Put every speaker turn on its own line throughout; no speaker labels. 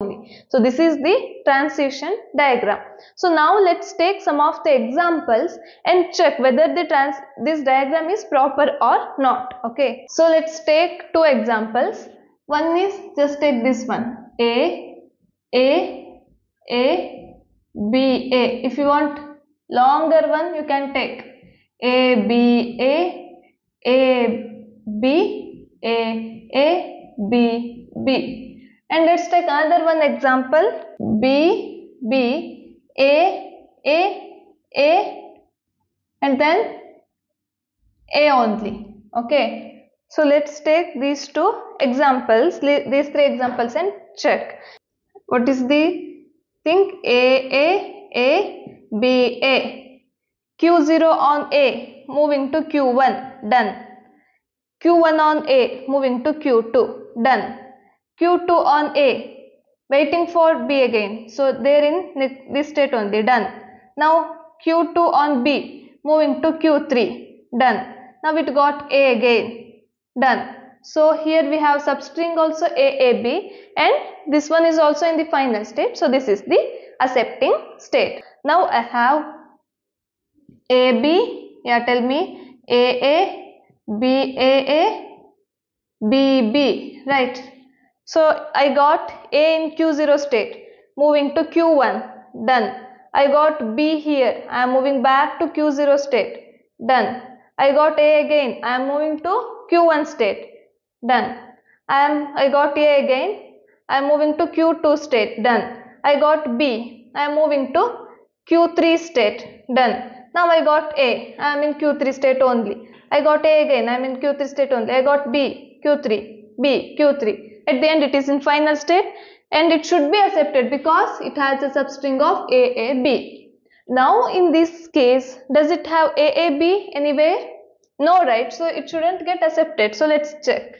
So this is the transition diagram. So now let's take some of the examples and check whether the trans this diagram is proper or not. Okay. So let's take two examples. One is just take this one A, A, A, B, A. If you want longer one you can take A, B, A, A, B, A, A, B, B. And let's take another one example B, B, A, A, A and then A only. Okay. So let's take these two examples, these three examples and check. What is the thing? A, A, A, B, A. Q0 on A moving to Q1 done. Q1 on A moving to Q2 done. Q2 on A waiting for B again. So they are in this state only done. Now Q2 on B moving to Q3 done. Now it got A again done. So here we have substring also AAB and this one is also in the final state. So this is the accepting state. Now I have AB, yeah tell me AA, BAA, BB, right? So I got A in Q0 state, moving to Q1, done. I got B here, I am moving back to Q0 state, done. I got A again, I am moving to Q1 state, done. I am I got A again, I am moving to Q2 state, done. I got B, I am moving to Q3 state, done. Now I got A, I am in Q3 state only. I got A again, I am in Q3 state only. I got B, Q3, B, Q3. At the end it is in final state and it should be accepted because it has a substring of AAB. Now in this case, does it have AAB anywhere? No, right? So it shouldn't get accepted. So let's check.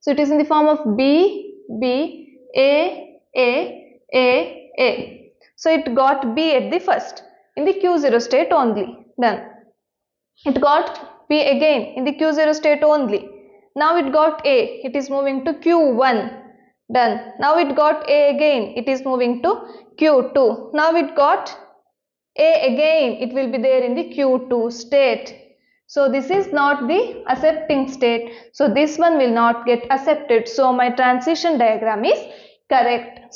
So it is in the form of B, B, A, A, A, A. So it got B at the first in the Q0 state only. Done. It got B again in the Q0 state only. Now it got A. It is moving to Q1. Done. Now it got A again. It is moving to Q2. Now it got A again. It will be there in the Q2 state. So this is not the accepting state. So this one will not get accepted. So my transition diagram is correct.